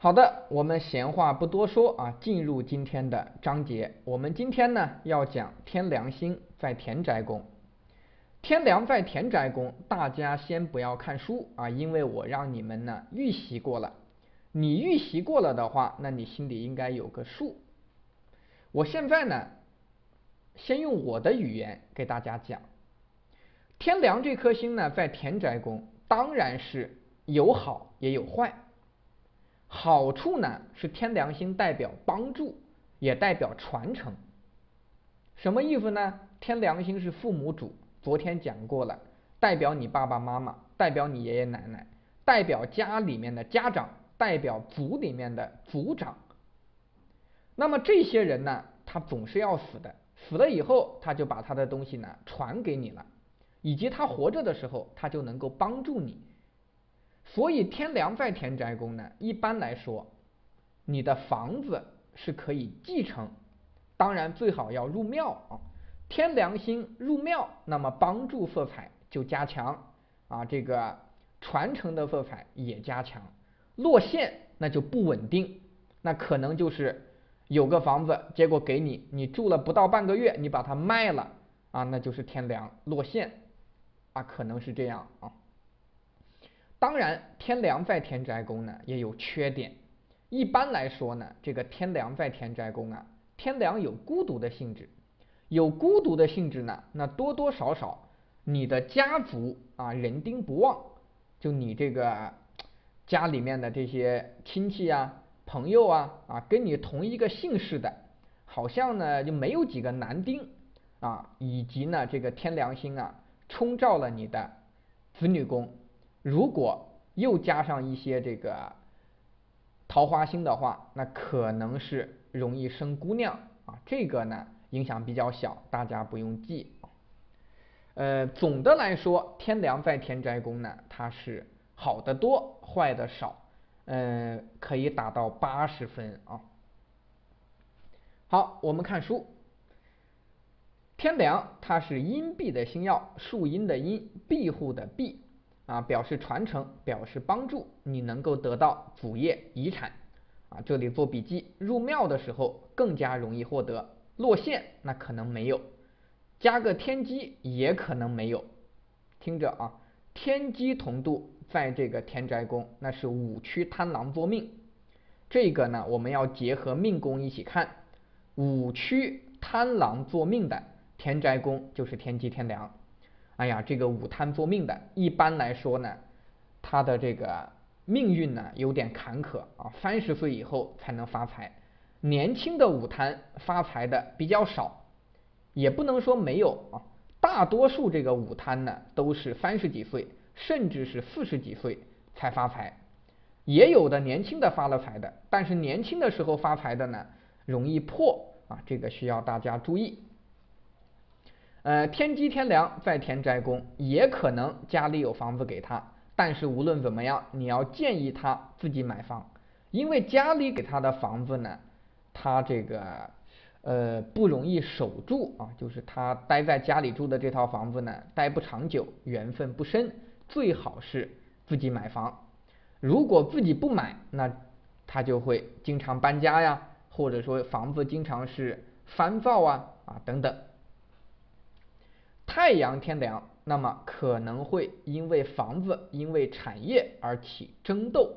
好的，我们闲话不多说啊，进入今天的章节。我们今天呢要讲天梁星在田宅宫。天梁在田宅宫，大家先不要看书啊，因为我让你们呢预习过了。你预习过了的话，那你心里应该有个数。我现在呢，先用我的语言给大家讲。天梁这颗星呢，在田宅宫，当然是有好也有坏。好处呢是天良星代表帮助，也代表传承。什么意思呢？天良星是父母主，昨天讲过了，代表你爸爸妈妈，代表你爷爷奶奶，代表家里面的家长，代表族里面的族长。那么这些人呢，他总是要死的，死了以后，他就把他的东西呢传给你了，以及他活着的时候，他就能够帮助你。所以天梁在田宅宫呢，一般来说，你的房子是可以继承，当然最好要入庙啊。天梁星入庙，那么帮助色彩就加强啊，这个传承的色彩也加强。落陷那就不稳定，那可能就是有个房子，结果给你，你住了不到半个月，你把它卖了啊，那就是天梁落陷啊，可能是这样啊。当然，天梁在田宅宫呢也有缺点。一般来说呢，这个天梁在田宅宫啊，天梁有孤独的性质，有孤独的性质呢，那多多少少你的家族啊人丁不旺，就你这个家里面的这些亲戚啊、朋友啊啊，跟你同一个姓氏的，好像呢就没有几个男丁啊，以及呢这个天梁星啊冲照了你的子女宫。如果又加上一些这个桃花星的话，那可能是容易生姑娘啊。这个呢影响比较小，大家不用记。呃，总的来说，天梁在田宅宫呢，它是好的多，坏的少，嗯，可以达到八十分啊。好，我们看书。天梁它是阴蔽的星耀，树阴的阴，庇护的庇。啊，表示传承，表示帮助，你能够得到祖业遗产。啊，这里做笔记，入庙的时候更加容易获得。落陷那可能没有，加个天机也可能没有。听着啊，天机同度在这个田宅宫，那是五区贪狼作命。这个呢，我们要结合命宫一起看。五区贪狼作命的田宅宫就是天机天梁。哎呀，这个午贪做命的，一般来说呢，他的这个命运呢有点坎坷啊，三十岁以后才能发财。年轻的午贪发财的比较少，也不能说没有啊，大多数这个午贪呢都是三十几岁，甚至是四十几岁才发财，也有的年轻的发了财的，但是年轻的时候发财的呢容易破啊，这个需要大家注意。呃，天机天梁在田宅宫，也可能家里有房子给他，但是无论怎么样，你要建议他自己买房，因为家里给他的房子呢，他这个呃不容易守住啊，就是他待在家里住的这套房子呢，待不长久，缘分不深，最好是自己买房。如果自己不买，那他就会经常搬家呀，或者说房子经常是翻造啊啊等等。太阳天梁，那么可能会因为房子、因为产业而起争斗。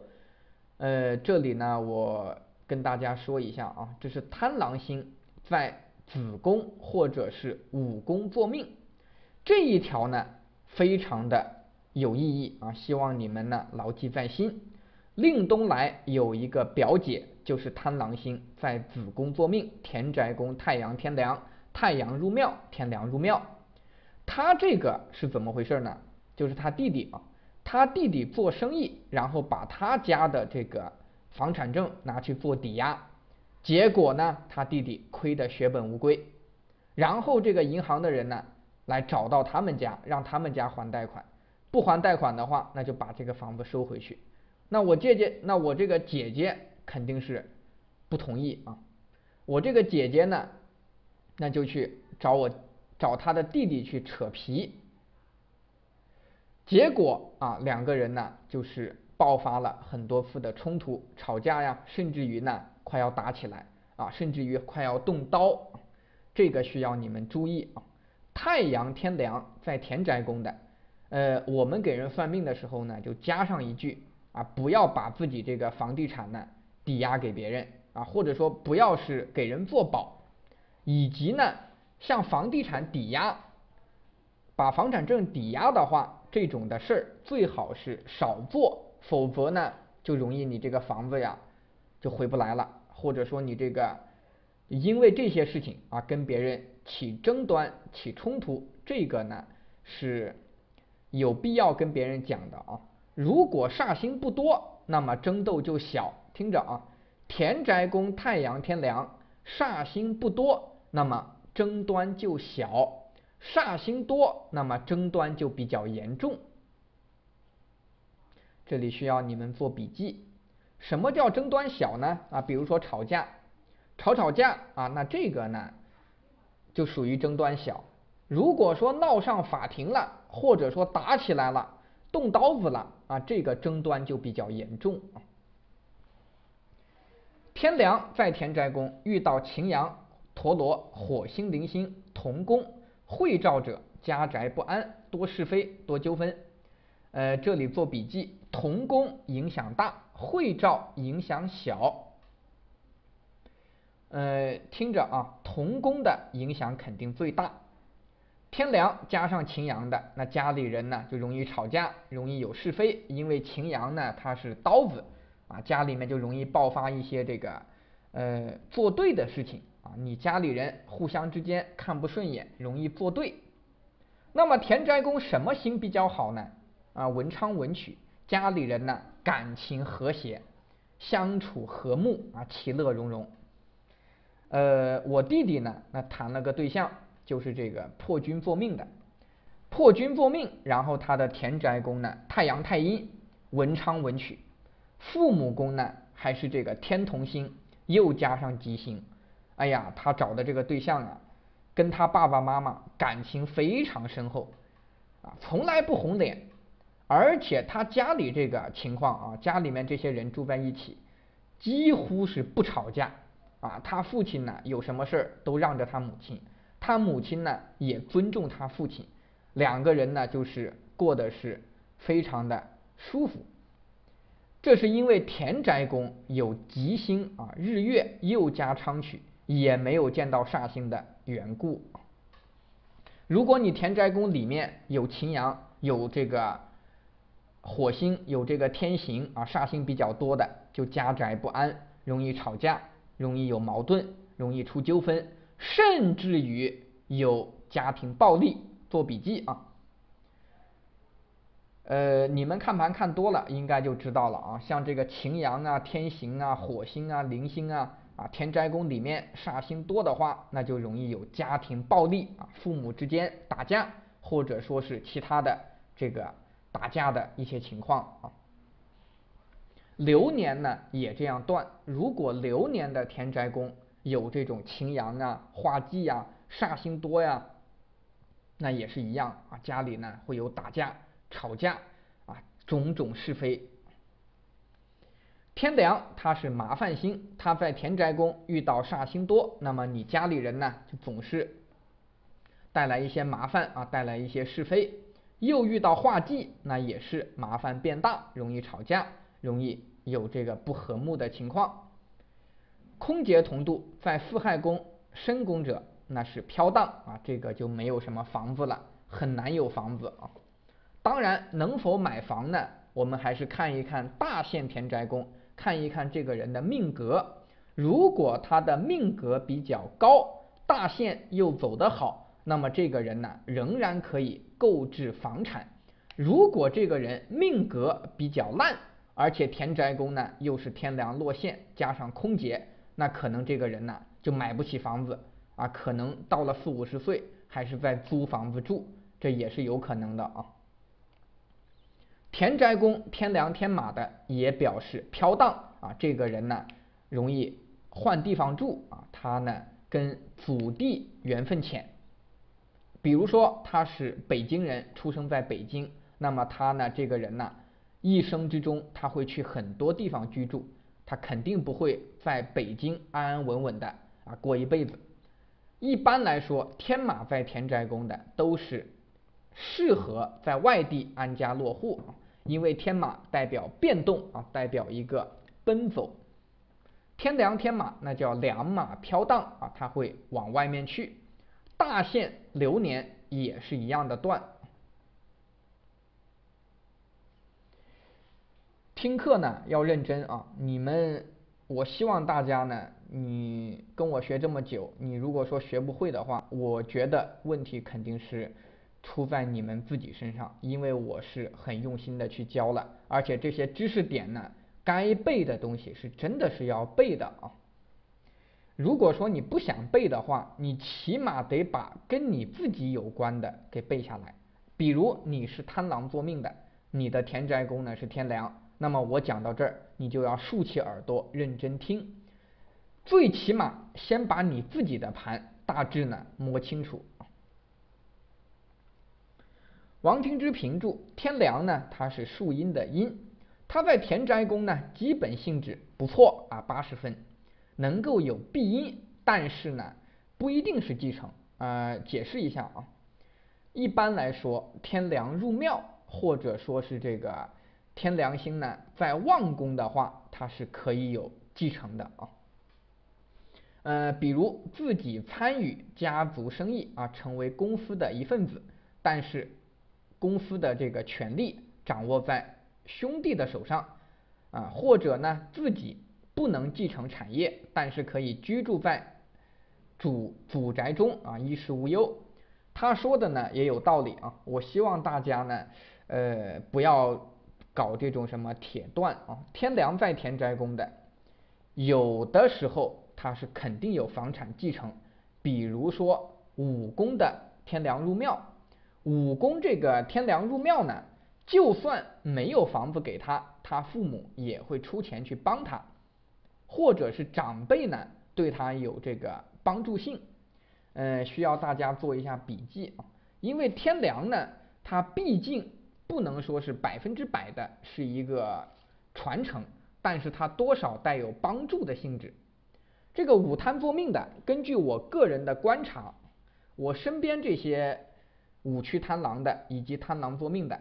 呃，这里呢，我跟大家说一下啊，这是贪狼星在子宫或者是五宫做命，这一条呢非常的有意义啊，希望你们呢牢记在心。令东来有一个表姐，就是贪狼星在子宫做命，田宅宫太阳天梁，太阳入庙，天梁入庙。他这个是怎么回事呢？就是他弟弟啊，他弟弟做生意，然后把他家的这个房产证拿去做抵押，结果呢，他弟弟亏得血本无归。然后这个银行的人呢，来找到他们家，让他们家还贷款，不还贷款的话，那就把这个房子收回去。那我姐姐，那我这个姐姐肯定是不同意啊。我这个姐姐呢，那就去找我。找他的弟弟去扯皮，结果啊，两个人呢就是爆发了很多次的冲突、吵架呀，甚至于呢快要打起来啊，甚至于快要动刀，这个需要你们注意啊。太阳天梁在田宅宫的，呃，我们给人算命的时候呢，就加上一句啊，不要把自己这个房地产呢抵押给别人啊，或者说不要是给人做保，以及呢，向房地产抵押，把房产证抵押的话，这种的事儿最好是少做，否则呢，就容易你这个房子呀就回不来了，或者说你这个因为这些事情啊跟别人。起争端、起冲突，这个呢是有必要跟别人讲的啊。如果煞星不多，那么争斗就小。听着啊，田宅宫太阳天梁，煞星不多，那么争端就小；煞星多，那么争端就比较严重。这里需要你们做笔记。什么叫争端小呢？啊，比如说吵架，吵吵架啊，那这个呢？就属于争端小。如果说闹上法庭了，或者说打起来了，动刀子了啊，这个争端就比较严重。天梁在田宅宫遇到擎羊、陀罗、火星、铃星同宫，会照者家宅不安，多是非，多纠纷。呃，这里做笔记，同宫影响大，会照影响小。呃，听着啊，同宫的影响肯定最大。天梁加上擎羊的，那家里人呢就容易吵架，容易有是非。因为擎羊呢它是刀子啊，家里面就容易爆发一些这个呃作对的事情你家里人互相之间看不顺眼，容易作对。那么田宅宫什么星比较好呢？啊，文昌文曲，家里人呢感情和谐，相处和睦啊，其乐融融。呃，我弟弟呢，那谈了个对象，就是这个破军坐命的，破军坐命，然后他的田宅宫呢，太阳太阴，文昌文曲，父母宫呢还是这个天同星，又加上吉星，哎呀，他找的这个对象啊，跟他爸爸妈妈感情非常深厚，啊，从来不红脸，而且他家里这个情况啊，家里面这些人住在一起，几乎是不吵架。啊，他父亲呢有什么事儿都让着他母亲，他母亲呢也尊重他父亲，两个人呢就是过得是非常的舒服。这是因为田宅宫有吉星啊，日月又加昌曲，也没有见到煞星的缘故。如果你田宅宫里面有擎羊，有这个火星，有这个天行啊，煞星比较多的，就家宅不安，容易吵架。容易有矛盾，容易出纠纷，甚至于有家庭暴力。做笔记啊。呃，你们看盘看多了，应该就知道了啊。像这个擎羊啊、天行啊、火星啊、铃星啊啊，天宅宫里面煞星多的话，那就容易有家庭暴力啊，父母之间打架，或者说是其他的这个打架的一些情况啊。流年呢也这样断，如果流年的田宅宫有这种擎羊啊、化忌呀、煞星多呀，那也是一样啊，家里呢会有打架、吵架啊，种种是非。天梁它是麻烦星，它在田宅宫遇到煞星多，那么你家里人呢就总是带来一些麻烦啊，带来一些是非。又遇到化忌，那也是麻烦变大，容易吵架，容易。有这个不和睦的情况，空劫同度在四害宫申宫者，那是飘荡啊，这个就没有什么房子了，很难有房子啊。当然，能否买房呢？我们还是看一看大限田宅宫，看一看这个人的命格。如果他的命格比较高，大限又走得好，那么这个人呢，仍然可以购置房产。如果这个人命格比较烂，而且田宅宫呢又是天梁落陷，加上空劫，那可能这个人呢就买不起房子啊，可能到了四五十岁还是在租房子住，这也是有可能的啊。田宅宫天梁天马的也表示飘荡啊，这个人呢容易换地方住啊，他呢跟祖地缘分浅，比如说他是北京人，出生在北京，那么他呢这个人呢。一生之中他会去很多地方居住，他肯定不会在北京安安稳稳的啊过一辈子。一般来说，天马在田宅宫的都是适合在外地安家落户，因为天马代表变动啊，代表一个奔走。天梁天马那叫两马飘荡啊，它会往外面去。大限流年也是一样的断。听课呢要认真啊，你们，我希望大家呢，你跟我学这么久，你如果说学不会的话，我觉得问题肯定是出在你们自己身上，因为我是很用心的去教了，而且这些知识点呢。该背的东西是真的是要背的啊！如果说你不想背的话，你起码得把跟你自己有关的给背下来。比如你是贪狼坐命的，你的田宅宫呢是天梁，那么我讲到这儿，你就要竖起耳朵认真听，最起码先把你自己的盘大致呢摸清楚。王清之评注：天梁呢，它是树阴的阴。它在田宅宫呢，基本性质不错啊，八十分，能够有庇荫，但是呢，不一定是继承。呃，解释一下啊，一般来说，天梁入庙或者说是这个天梁星呢，在旺宫的话，它是可以有继承的啊。呃，比如自己参与家族生意啊，成为公司的一份子，但是公司的这个权利掌握在。兄弟的手上，啊，或者呢自己不能继承产业，但是可以居住在主祖宅中啊，衣食无忧。他说的呢也有道理啊，我希望大家呢，呃，不要搞这种什么铁断啊。天梁在田宅宫的，有的时候他是肯定有房产继承，比如说武功的天梁入庙，武功这个天梁入庙呢。就算没有房子给他，他父母也会出钱去帮他，或者是长辈呢对他有这个帮助性，呃，需要大家做一下笔记啊。因为天梁呢，它毕竟不能说是百分之百的是一个传承，但是它多少带有帮助的性质。这个五贪做命的，根据我个人的观察，我身边这些五区贪狼的以及贪狼做命的。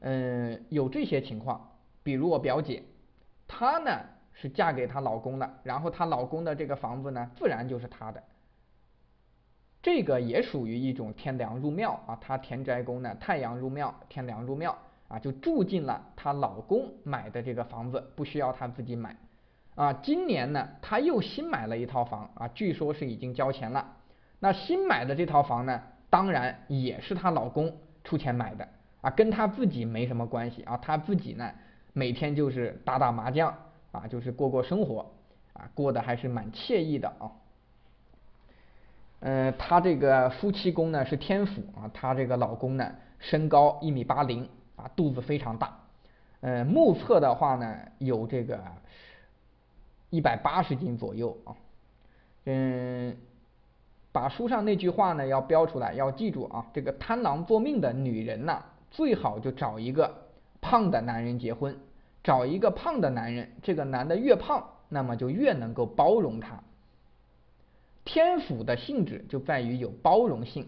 嗯，有这些情况，比如我表姐，她呢是嫁给她老公的，然后她老公的这个房子呢，自然就是她的。这个也属于一种天梁入庙啊，她田宅宫呢，太阳入庙，天梁入庙啊，就住进了她老公买的这个房子，不需要她自己买啊。今年呢，她又新买了一套房啊，据说是已经交钱了。那新买的这套房呢，当然也是她老公出钱买的。啊，跟她自己没什么关系啊，她自己呢，每天就是打打麻将啊，就是过过生活啊，过得还是蛮惬意的啊。嗯，她这个夫妻宫呢是天府啊，她这个老公呢身高一米八零啊，肚子非常大，嗯，目测的话呢有这个一百八十斤左右啊，嗯。把书上那句话呢要标出来，要记住啊，这个贪狼作命的女人呐。最好就找一个胖的男人结婚，找一个胖的男人，这个男的越胖，那么就越能够包容他。天府的性质就在于有包容性，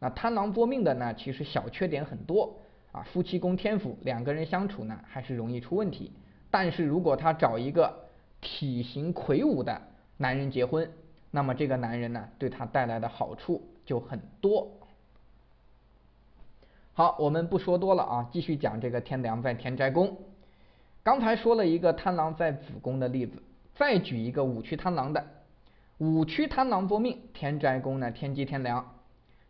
那贪狼作命的呢，其实小缺点很多啊。夫妻宫天府两个人相处呢，还是容易出问题。但是如果他找一个体型魁梧的男人结婚，那么这个男人呢，对他带来的好处就很多。好，我们不说多了啊，继续讲这个天梁在田宅宫。刚才说了一个贪狼在子宫的例子，再举一个五区贪狼的。五区贪狼做命，田宅宫呢天机天梁。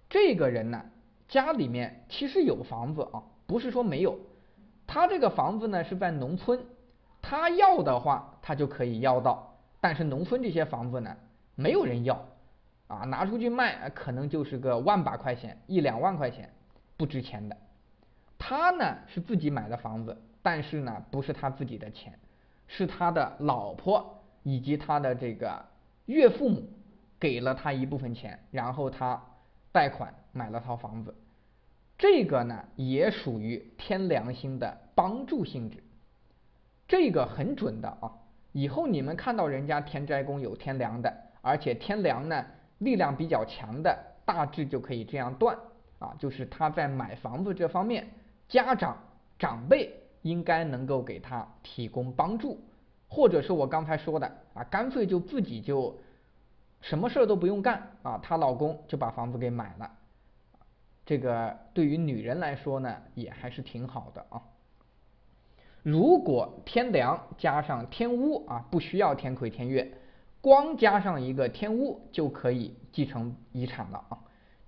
这个人呢，家里面其实有房子啊，不是说没有。他这个房子呢是在农村，他要的话他就可以要到，但是农村这些房子呢，没有人要啊，拿出去卖可能就是个万把块钱，一两万块钱。不值钱的，他呢是自己买的房子，但是呢不是他自己的钱，是他的老婆以及他的这个岳父母给了他一部分钱，然后他贷款买了套房子。这个呢也属于天良心的帮助性质，这个很准的啊。以后你们看到人家田宅宫有天良的，而且天梁呢力量比较强的，大致就可以这样断啊，就是他在买房子这方面，家长长辈应该能够给他提供帮助，或者是我刚才说的啊，干脆就自己就什么事儿都不用干啊，她老公就把房子给买了，这个对于女人来说呢，也还是挺好的啊。如果天梁加上天乌啊，不需要天魁天月，光加上一个天乌就可以继承遗产了啊！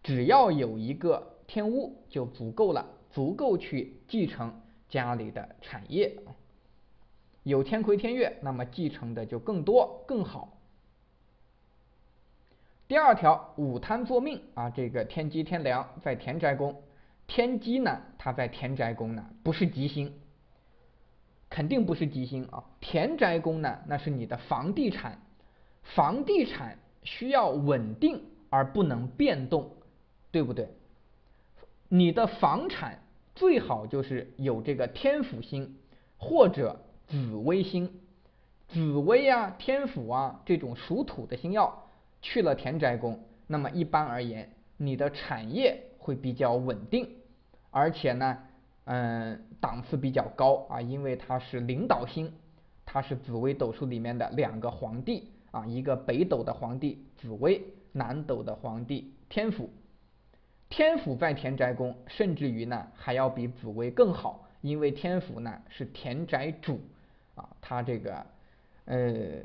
只要有一个天乌就足够了，足够去继承家里的产业。有天魁天月，那么继承的就更多更好。第二条，午贪坐命啊，这个天机天梁在田宅宫，天机呢，它在田宅宫呢，不是吉星。肯定不是吉星啊！田宅宫呢，那是你的房地产，房地产需要稳定而不能变动，对不对？你的房产最好就是有这个天府星或者紫微星，紫微啊、天府啊这种属土的星耀去了田宅宫，那么一般而言，你的产业会比较稳定，而且呢。嗯，档次比较高啊，因为它是领导星，它是紫微斗数里面的两个皇帝啊，一个北斗的皇帝紫薇，南斗的皇帝天府。天府在田宅宫，甚至于呢还要比紫薇更好，因为天府呢是田宅主啊，他这个呃，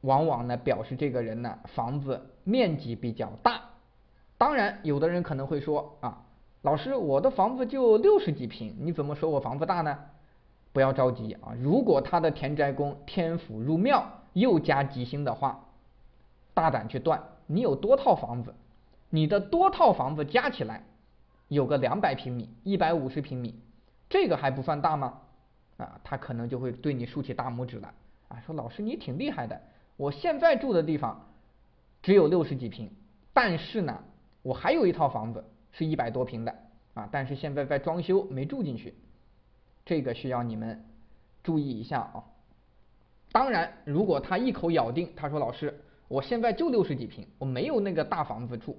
往往呢表示这个人呢房子面积比较大。当然，有的人可能会说啊。老师，我的房子就六十几平，你怎么说我房子大呢？不要着急啊，如果他的田宅宫天府入庙又加吉星的话，大胆去断。你有多套房子，你的多套房子加起来有个两百平米、一百五十平米，这个还不算大吗？啊，他可能就会对你竖起大拇指了啊，说老师你挺厉害的，我现在住的地方只有六十几平，但是呢，我还有一套房子。是一百多平的啊，但是现在在装修没住进去，这个需要你们注意一下啊。当然，如果他一口咬定，他说老师，我现在就六十几平，我没有那个大房子住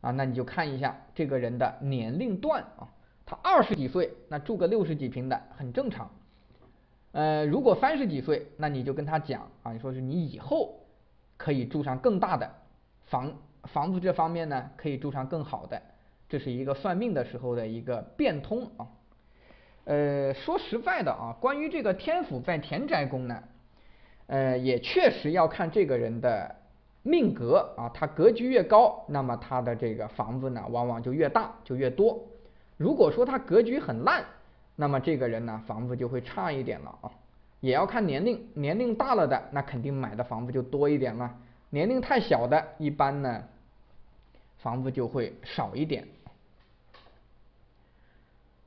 啊，那你就看一下这个人的年龄段啊，他二十几岁，那住个六十几平的很正常。呃，如果三十几岁，那你就跟他讲啊，你说是你以后可以住上更大的房房子，这方面呢可以住上更好的。这是一个算命的时候的一个变通啊，呃，说实在的啊，关于这个天府在田宅宫呢，呃，也确实要看这个人的命格啊，他格局越高，那么他的这个房子呢，往往就越大，就越多。如果说他格局很烂，那么这个人呢，房子就会差一点了啊。也要看年龄，年龄大了的，那肯定买的房子就多一点了；年龄太小的，一般呢，房子就会少一点。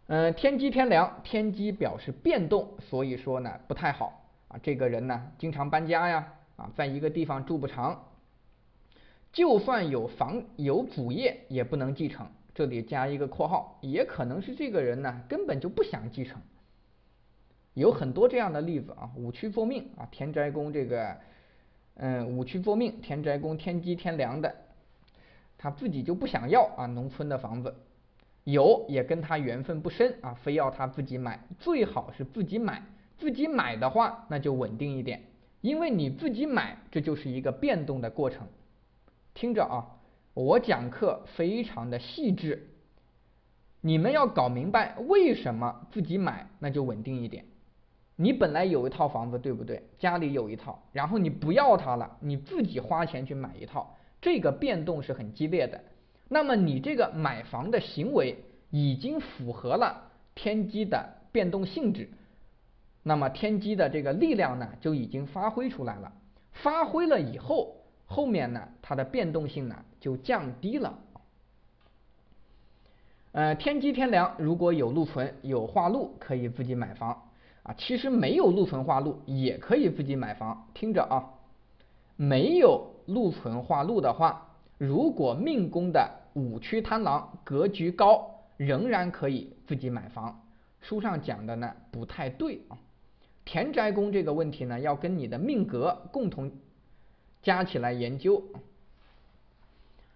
嗯，天机天梁，天机表示变动，所以说呢不太好啊。这个人呢经常搬家呀，啊，在一个地方住不长，就算有房有祖业也不能继承。这里加一个括号，也可能是这个人呢根本就不想继承。有很多这样的例子啊，五曲坐命啊，田宅宫这个，嗯，五曲坐命，田宅宫天机天良的，他自己就不想要啊农村的房子。有也跟他缘分不深啊，非要他自己买，最好是自己买。自己买的话，那就稳定一点，因为你自己买，这就是一个变动的过程。听着啊，我讲课非常的细致，你们要搞明白为什么自己买那就稳定一点。你本来有一套房子，对不对？家里有一套，然后你不要它了，你自己花钱去买一套，这个变动是很激烈的。那么你这个买房的行为已经符合了天机的变动性质，那么天机的这个力量呢就已经发挥出来了。发挥了以后，后面呢它的变动性呢就降低了。呃，天机天梁如果有禄存有化禄，可以自己买房啊。其实没有禄存化禄也可以自己买房。听着啊，没有禄存化禄的话。如果命宫的五曲贪狼格局高，仍然可以自己买房。书上讲的呢不太对啊。田宅宫这个问题呢，要跟你的命格共同加起来研究。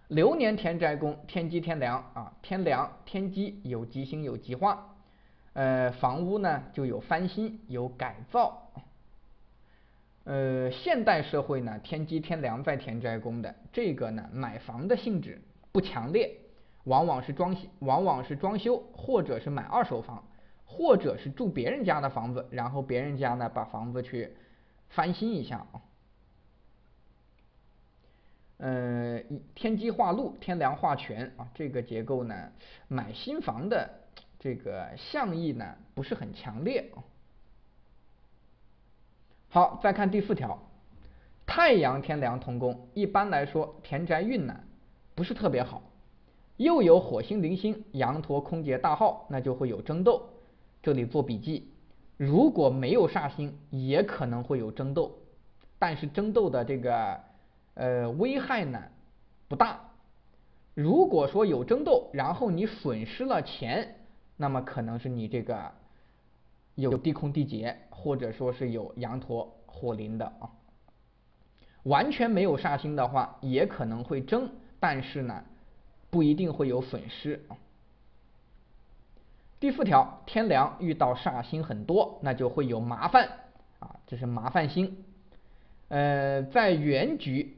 流年田宅宫天机天梁啊，天梁天机有吉星有吉化，呃，房屋呢就有翻新有改造。呃，现代社会呢，天机天梁在田宅宫的这个呢，买房的性质不强烈，往往是装修，往往是装修，或者是买二手房，或者是住别人家的房子，然后别人家呢把房子去翻新一下啊。呃，天机化禄，天梁化权啊，这个结构呢，买新房的这个象意呢不是很强烈啊。好，再看第四条，太阳天梁同宫，一般来说田宅运呢不是特别好，又有火星零星，羊驼空劫大号，那就会有争斗。这里做笔记，如果没有煞星，也可能会有争斗，但是争斗的这个。呃，危害呢不大。如果说有争斗，然后你损失了钱，那么可能是你这个有地空地劫，或者说是有羊驼火灵的啊。完全没有煞星的话，也可能会争，但是呢，不一定会有损失啊。第四条，天梁遇到煞星很多，那就会有麻烦啊，这是麻烦星。呃，在原局。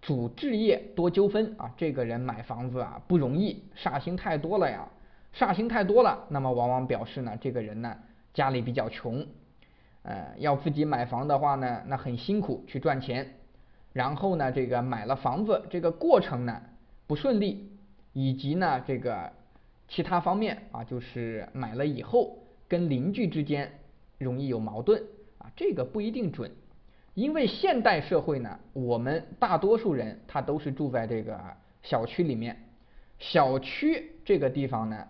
主置业多纠纷啊，这个人买房子啊不容易，煞星太多了呀，煞星太多了，那么往往表示呢，这个人呢家里比较穷，呃，要自己买房的话呢，那很辛苦去赚钱，然后呢，这个买了房子这个过程呢不顺利，以及呢这个其他方面啊，就是买了以后跟邻居之间容易有矛盾啊，这个不一定准。因为现代社会呢，我们大多数人他都是住在这个小区里面，小区这个地方呢，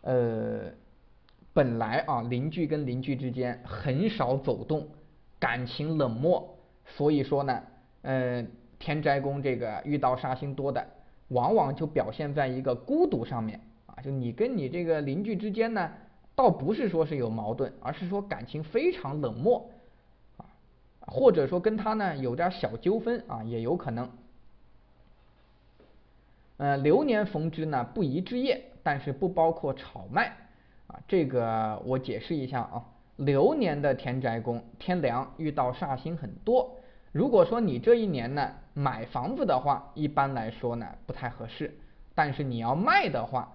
呃，本来啊邻居跟邻居之间很少走动，感情冷漠，所以说呢，呃，天斋宫这个遇到煞星多的，往往就表现在一个孤独上面，就你跟你这个邻居之间呢，倒不是说是有矛盾，而是说感情非常冷漠。啊或者说跟他呢有点小纠纷啊，也有可能。呃，流年逢之呢不宜置业，但是不包括炒卖啊。这个我解释一下啊，流年的田宅宫天梁遇到煞星很多。如果说你这一年呢买房子的话，一般来说呢不太合适。但是你要卖的话，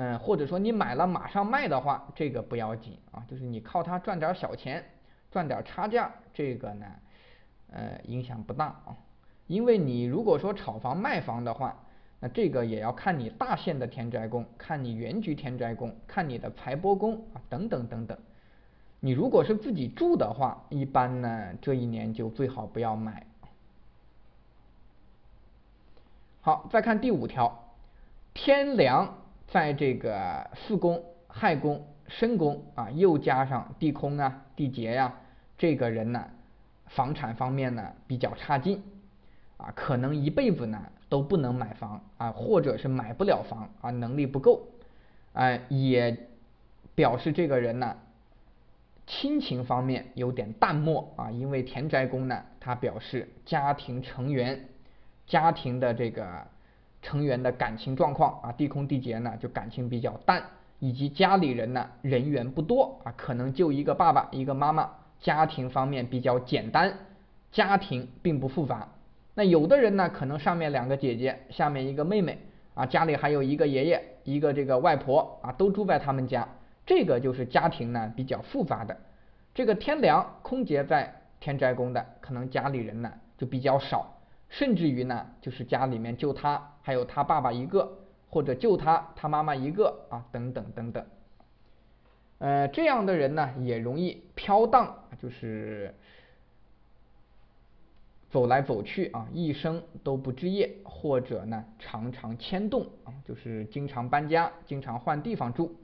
嗯，或者说你买了马上卖的话，这个不要紧啊，就是你靠它赚点小钱。赚点差价，这个呢，呃，影响不大啊。因为你如果说炒房卖房的话，那这个也要看你大限的田宅宫，看你原局田宅宫，看你的财帛宫啊，等等等等。你如果是自己住的话，一般呢，这一年就最好不要买。好，再看第五条，天梁在这个四宫、亥宫。申宫啊，又加上地空啊、地劫呀，这个人呢，房产方面呢比较差劲啊，可能一辈子呢都不能买房啊，或者是买不了房啊，能力不够，哎，也表示这个人呢，亲情方面有点淡漠啊，因为田宅宫呢，它表示家庭成员、家庭的这个成员的感情状况啊，地空地劫呢就感情比较淡。以及家里人呢人员不多啊，可能就一个爸爸一个妈妈，家庭方面比较简单，家庭并不复杂。那有的人呢，可能上面两个姐姐，下面一个妹妹啊，家里还有一个爷爷，一个这个外婆啊，都住在他们家，这个就是家庭呢比较复杂的。这个天梁空劫在天斋宫的，可能家里人呢就比较少，甚至于呢就是家里面就他还有他爸爸一个。或者就他他妈妈一个啊，等等等等，呃，这样的人呢也容易飘荡，就是走来走去啊，一生都不置业，或者呢常常迁动啊，就是经常搬家，经常换地方住。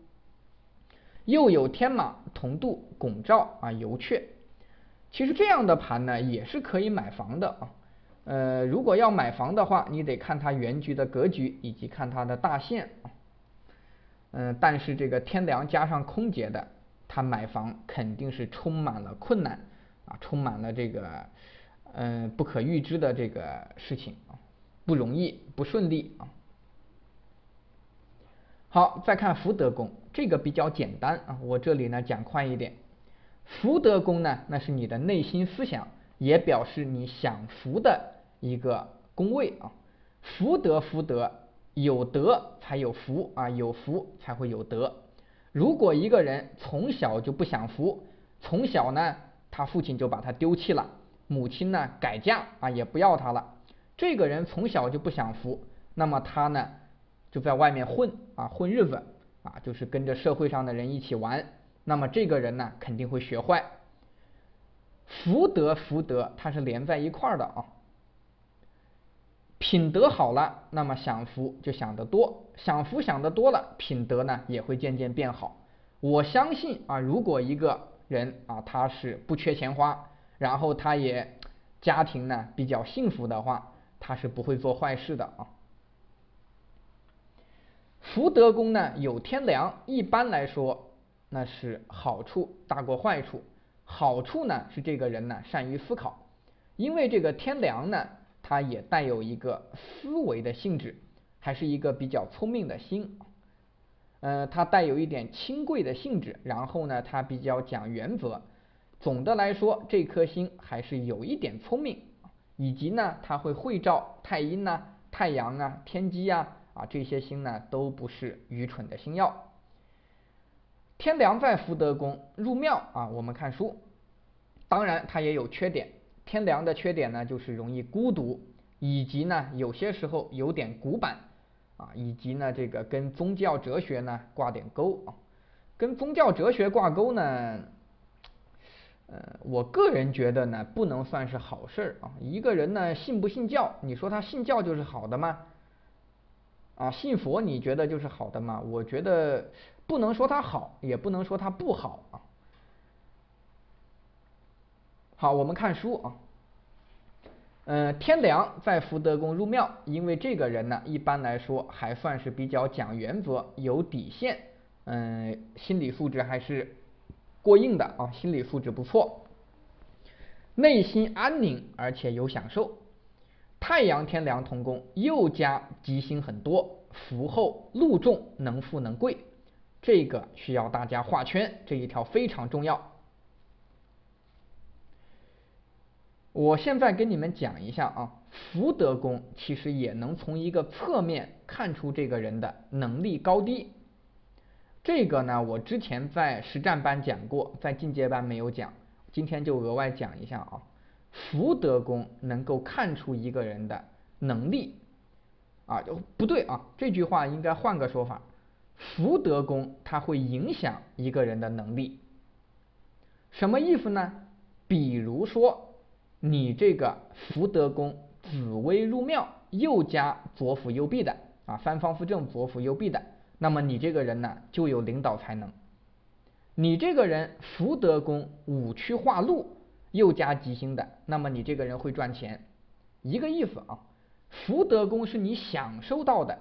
又有天马同度拱照啊，游阙，其实这样的盘呢也是可以买房的啊。呃，如果要买房的话，你得看它原局的格局，以及看它的大限嗯，但是这个天梁加上空劫的，他买房肯定是充满了困难啊，充满了这个嗯不可预知的这个事情，不容易，不顺利啊。好，再看福德宫，这个比较简单啊，我这里呢讲快一点。福德宫呢，那是你的内心思想，也表示你享福的一个宫位啊。福德福德，有德才有福啊，有福才会有德。如果一个人从小就不享福，从小呢，他父亲就把他丢弃了，母亲呢改嫁啊也不要他了，这个人从小就不享福，那么他呢？就在外面混啊，混日子啊，就是跟着社会上的人一起玩。那么这个人呢，肯定会学坏。福德福德，它是连在一块儿的啊。品德好了，那么享福就享得多，享福享得多了，品德呢也会渐渐变好。我相信啊，如果一个人啊，他是不缺钱花，然后他也家庭呢比较幸福的话，他是不会做坏事的啊。福德宫呢有天梁，一般来说那是好处大过坏处。好处呢是这个人呢善于思考，因为这个天梁呢，它也带有一个思维的性质，还是一个比较聪明的心。呃，它带有一点清贵的性质，然后呢，它比较讲原则。总的来说，这颗星还是有一点聪明，以及呢，它会会照太阴呐、太阳啊、天机呀。啊，这些星呢都不是愚蠢的星耀。天梁在福德宫入庙啊，我们看书，当然它也有缺点。天良的缺点呢，就是容易孤独，以及呢有些时候有点古板啊，以及呢这个跟宗教哲学呢挂点钩啊。跟宗教哲学挂钩呢，呃，我个人觉得呢不能算是好事儿啊。一个人呢信不信教，你说他信教就是好的吗？啊，信佛你觉得就是好的吗？我觉得不能说它好，也不能说它不好啊。好，我们看书啊。嗯，天良在福德宫入庙，因为这个人呢，一般来说还算是比较讲原则、有底线，嗯，心理素质还是过硬的啊，心理素质不错，内心安宁而且有享受。太阳天梁同宫，又加吉星很多，福厚禄重，能富能贵，这个需要大家画圈，这一条非常重要。我现在跟你们讲一下啊，福德宫其实也能从一个侧面看出这个人的能力高低。这个呢，我之前在实战班讲过，在进阶班没有讲，今天就额外讲一下啊。福德宫能够看出一个人的能力，啊，不对啊，这句话应该换个说法。福德宫它会影响一个人的能力，什么意思呢？比如说你这个福德宫紫微入庙，又加左辅右弼的啊，三方扶正左辅右弼的，那么你这个人呢就有领导才能。你这个人福德宫五曲化禄。又加吉星的，那么你这个人会赚钱，一个意思啊。福德宫是你享受到的，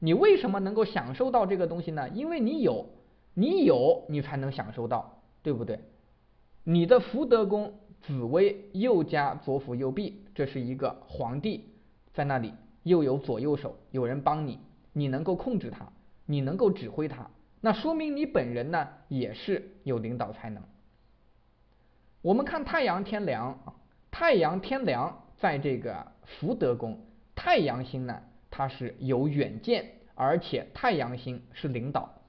你为什么能够享受到这个东西呢？因为你有，你有你才能享受到，对不对？你的福德宫紫薇又加左辅右弼，这是一个皇帝在那里，又有左右手，有人帮你，你能够控制他，你能够指挥他，那说明你本人呢也是有领导才能。我们看太阳天梁啊，太阳天梁在这个福德宫，太阳星呢，它是有远见，而且太阳星是领导，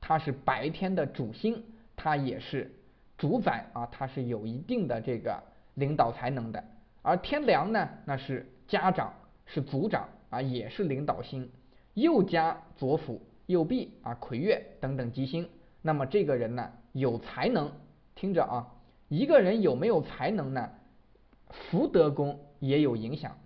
它是白天的主星，它也是主宰啊，它是有一定的这个领导才能的。而天梁呢，那是家长，是族长啊，也是领导星，又加左辅右弼啊，魁月等等吉星，那么这个人呢，有才能，听着啊。一个人有没有才能呢？福德宫也有影响。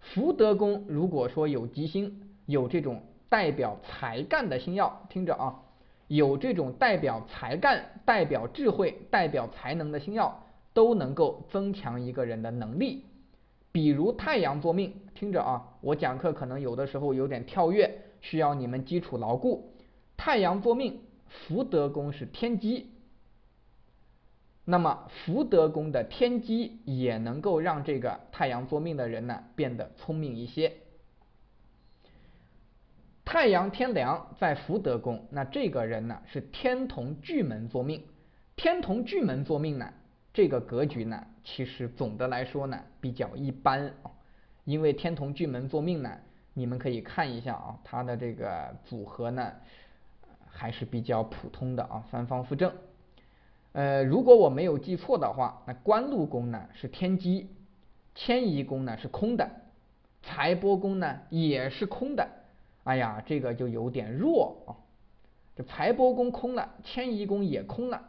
福德宫如果说有吉星，有这种代表才干的星耀，听着啊，有这种代表才干、代表智慧、代表才能的星耀，都能够增强一个人的能力。比如太阳座命，听着啊，我讲课可能有的时候有点跳跃，需要你们基础牢固。太阳坐命，福德宫是天机，那么福德宫的天机也能够让这个太阳坐命的人呢变得聪明一些。太阳天梁在福德宫，那这个人呢是天同巨门作命，天同巨门作命呢，这个格局呢其实总的来说呢比较一般啊，因为天同巨门作命呢，你们可以看一下啊，它的这个组合呢还是比较普通的啊，三方四正。呃，如果我没有记错的话，那官禄宫呢是天机，迁移宫呢是空的，财帛宫呢也是空的。哎呀，这个就有点弱啊！这财帛宫空了，迁移宫也空了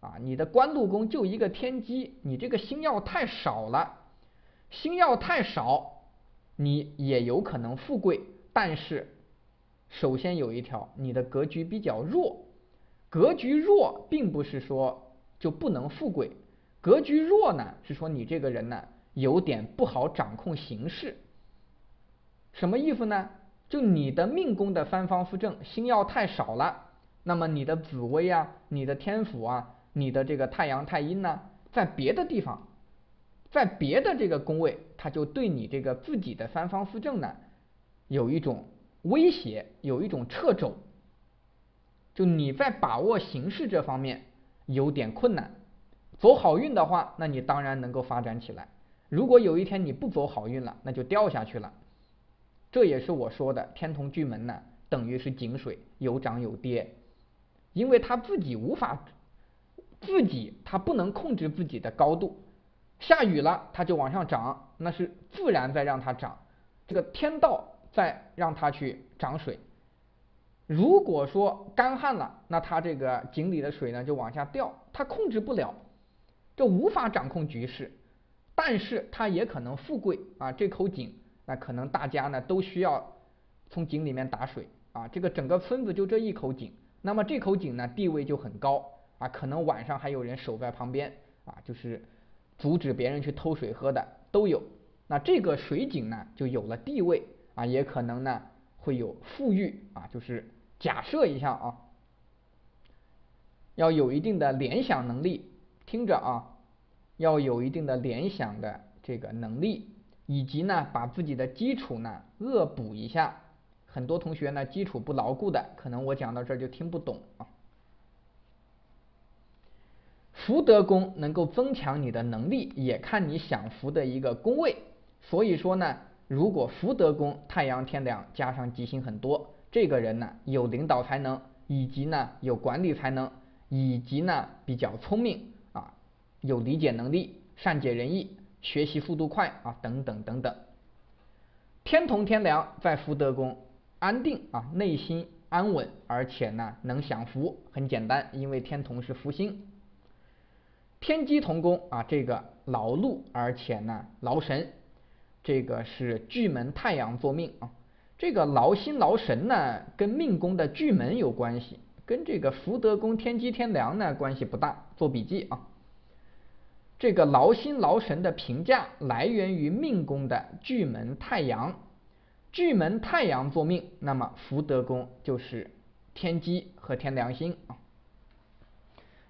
啊！你的官禄宫就一个天机，你这个星耀太少了，星耀太少，你也有可能富贵。但是，首先有一条，你的格局比较弱，格局弱并不是说就不能富贵，格局弱呢是说你这个人呢有点不好掌控形势。什么意思呢？就你的命宫的三方四正星耀太少了，那么你的紫微啊、你的天府啊、你的这个太阳太阴呢，在别的地方，在别的这个宫位，它就对你这个自己的三方四正呢，有一种威胁，有一种掣肘。就你在把握形势这方面有点困难，走好运的话，那你当然能够发展起来；如果有一天你不走好运了，那就掉下去了。这也是我说的天同巨门呢，等于是井水，有涨有跌，因为他自己无法自己，他不能控制自己的高度。下雨了，它就往上涨，那是自然在让它涨，这个天道在让它去涨水。如果说干旱了，那它这个井里的水呢就往下掉，它控制不了，就无法掌控局势。但是它也可能富贵啊，这口井。那可能大家呢都需要从井里面打水啊，这个整个村子就这一口井，那么这口井呢地位就很高啊，可能晚上还有人守在旁边啊，就是阻止别人去偷水喝的都有。那这个水井呢就有了地位啊，也可能呢会有富裕啊，就是假设一下啊，要有一定的联想能力，听着啊，要有一定的联想的这个能力。以及呢，把自己的基础呢恶补一下。很多同学呢基础不牢固的，可能我讲到这儿就听不懂啊。福德宫能够增强你的能力，也看你享福的一个宫位。所以说呢，如果福德宫太阳天梁加上吉星很多，这个人呢有领导才能，以及呢有管理才能，以及呢比较聪明啊，有理解能力，善解人意。学习速度快啊，等等等等。天同天梁在福德宫，安定啊，内心安稳，而且呢能享福，很简单，因为天同是福星。天机同宫啊，这个劳碌，而且呢劳神，这个是巨门太阳坐命啊。这个劳心劳神呢，跟命宫的巨门有关系，跟这个福德宫天机天梁呢关系不大，做笔记啊。这个劳心劳神的评价来源于命宫的巨门太阳，巨门太阳做命，那么福德宫就是天机和天良心啊。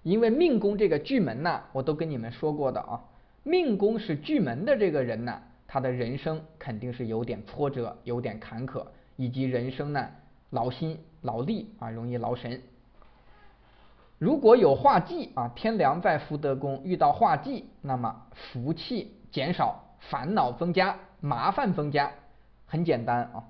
因为命宫这个巨门呢，我都跟你们说过的啊，命宫是巨门的这个人呢，他的人生肯定是有点挫折，有点坎坷，以及人生呢劳心劳力啊，容易劳神。如果有化忌啊，天梁在福德宫遇到化忌，那么福气减少，烦恼增加，麻烦增加。很简单啊，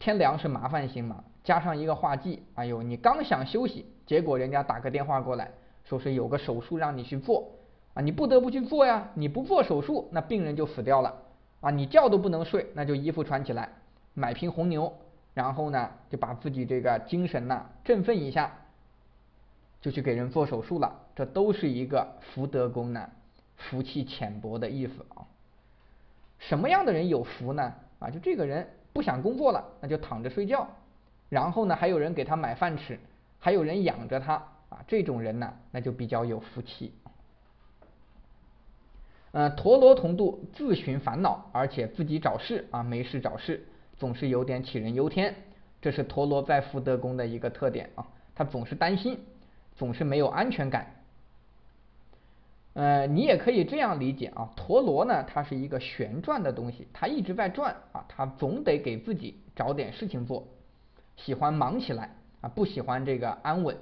天梁是麻烦星嘛，加上一个化忌，哎呦，你刚想休息，结果人家打个电话过来，说是有个手术让你去做啊，你不得不去做呀。你不做手术，那病人就死掉了啊，你觉都不能睡，那就衣服穿起来，买瓶红牛，然后呢，就把自己这个精神呐振奋一下。就去给人做手术了，这都是一个福德宫呢，福气浅薄的意思啊。什么样的人有福呢？啊，就这个人不想工作了，那就躺着睡觉，然后呢，还有人给他买饭吃，还有人养着他啊，这种人呢，那就比较有福气。呃，陀螺同度自寻烦恼，而且自己找事啊，没事找事，总是有点杞人忧天。这是陀螺在福德宫的一个特点啊，他总是担心，总是没有安全感。呃，你也可以这样理解啊，陀螺呢，它是一个旋转的东西，它一直在转啊，它总得给自己找点事情做，喜欢忙起来啊，不喜欢这个安稳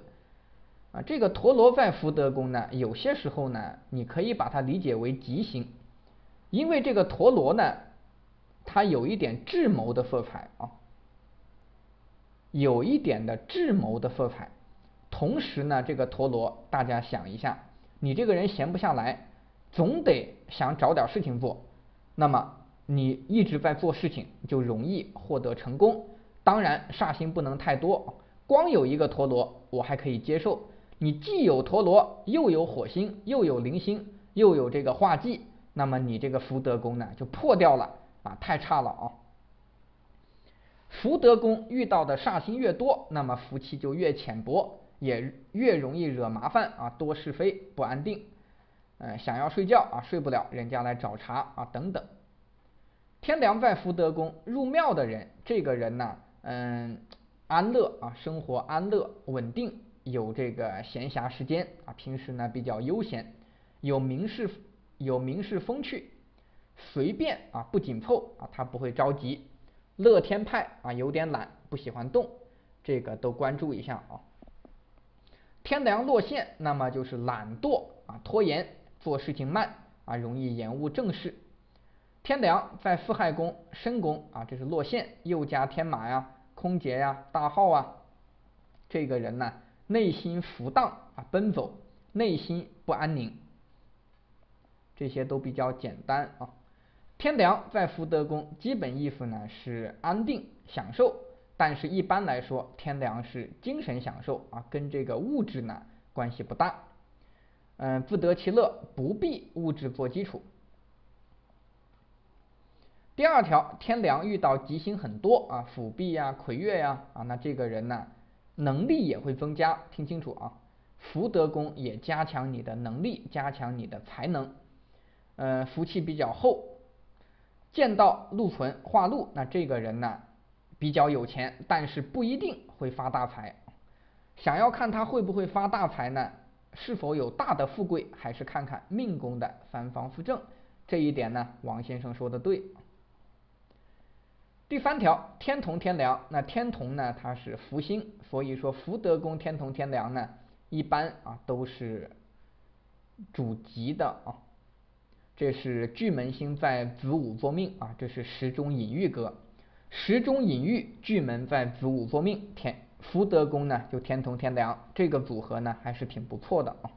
啊。这个陀螺在福德宫呢，有些时候呢，你可以把它理解为吉星，因为这个陀螺呢，它有一点智谋的色彩啊，有一点的智谋的色彩，同时呢，这个陀螺，大家想一下。你这个人闲不下来，总得想找点事情做，那么你一直在做事情，就容易获得成功。当然，煞星不能太多，光有一个陀螺我还可以接受。你既有陀螺，又有火星，又有铃星，又有这个化忌，那么你这个福德宫呢就破掉了啊，太差了啊！福德宫遇到的煞星越多，那么福气就越浅薄。也越容易惹麻烦啊，多是非，不安定，呃，想要睡觉啊，睡不了，人家来找茬啊，等等。天梁在福德宫入庙的人，这个人呢，嗯，安乐啊，生活安乐稳定，有这个闲暇时间啊，平时呢比较悠闲，有名士有名士风趣，随便啊，不紧凑啊，他不会着急，乐天派啊，有点懒，不喜欢动，这个都关注一下啊。天梁落陷，那么就是懒惰啊，拖延，做事情慢啊，容易延误正事。天梁在四害宫、申宫啊，这是落陷，又加天马呀、空劫呀、大号啊，这个人呢，内心浮荡啊，奔走，内心不安宁，这些都比较简单啊。天梁在福德宫，基本意思呢是安定、享受。但是，一般来说，天梁是精神享受啊，跟这个物质呢关系不大。嗯，自得其乐，不必物质做基础。第二条，天梁遇到吉星很多啊，辅弼呀、魁月呀啊，那这个人呢，能力也会增加。听清楚啊，福德宫也加强你的能力，加强你的才能。呃，福气比较厚，见到禄存化禄，那这个人呢？比较有钱，但是不一定会发大财。想要看他会不会发大财呢？是否有大的富贵，还是看看命宫的三方四正。这一点呢，王先生说的对。第三条，天同天梁，那天同呢，它是福星，所以说福德宫天同天梁呢，一般啊都是主吉的啊。这是巨门星在子午坐命啊，这是时钟隐喻格。时中隐喻巨门在子午坐命，天福德宫呢就天同天梁，这个组合呢还是挺不错的啊。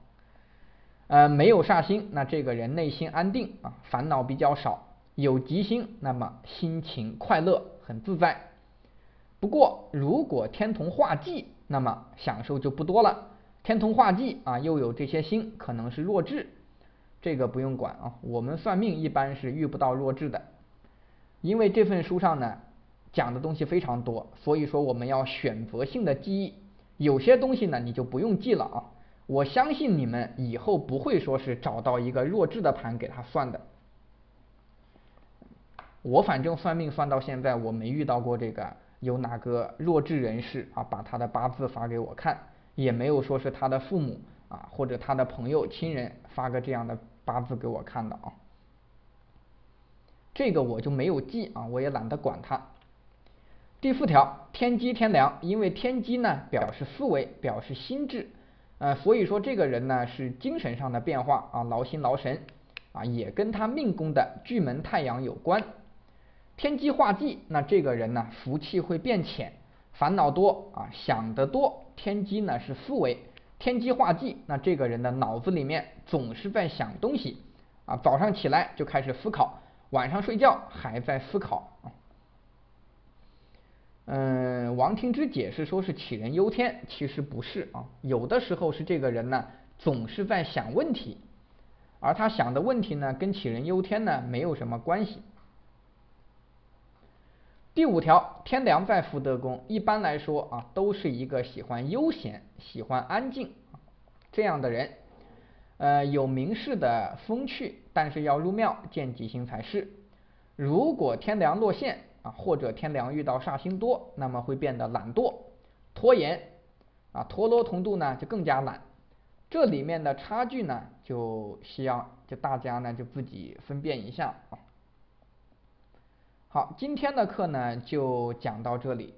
呃，没有煞星，那这个人内心安定啊，烦恼比较少；有吉星，那么心情快乐，很自在。不过如果天同化忌，那么享受就不多了。天同化忌啊，又有这些星，可能是弱智，这个不用管啊。我们算命一般是遇不到弱智的，因为这份书上呢。讲的东西非常多，所以说我们要选择性的记忆，有些东西呢你就不用记了啊。我相信你们以后不会说是找到一个弱智的盘给他算的。我反正算命算到现在，我没遇到过这个有哪个弱智人士啊把他的八字发给我看，也没有说是他的父母啊或者他的朋友亲人发个这样的八字给我看的啊。这个我就没有记啊，我也懒得管他。第四条，天机天梁，因为天机呢表示思维，表示心智，呃，所以说这个人呢是精神上的变化啊，劳心劳神啊，也跟他命宫的巨门太阳有关。天机化忌，那这个人呢福气会变浅，烦恼多啊，想得多。天机呢是思维，天机化忌，那这个人的脑子里面总是在想东西啊，早上起来就开始思考，晚上睡觉还在思考。嗯，王听之解释说是杞人忧天，其实不是啊，有的时候是这个人呢总是在想问题，而他想的问题呢跟杞人忧天呢没有什么关系。第五条，天梁在福德宫，一般来说啊都是一个喜欢悠闲、喜欢安静这样的人，呃有名士的风趣，但是要入庙见吉星才是。如果天梁落陷。啊，或者天梁遇到煞星多，那么会变得懒惰、拖延啊，陀螺同度呢就更加懒。这里面的差距呢，就需要就大家呢就自己分辨一下啊。好，今天的课呢就讲到这里。